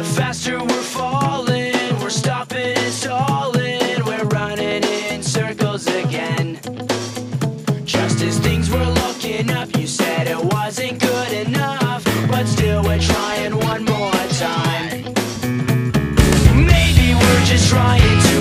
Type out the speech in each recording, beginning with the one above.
faster we're falling. We're stopping and stalling. We're running in circles again. Just as things were looking up, you said it wasn't good enough. But still, we're trying one more time. Maybe we're just trying too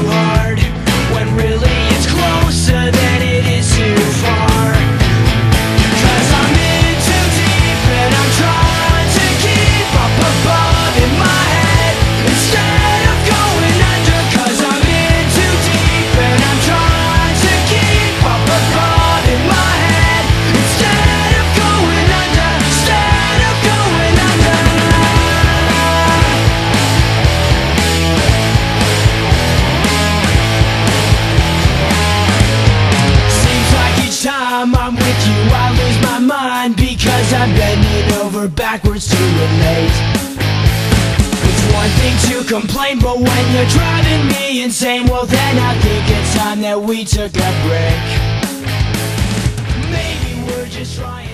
mind because I'm bending over backwards to relate. It's one thing to complain, but when you're driving me insane, well then I think it's time that we took a break. Maybe we're just trying.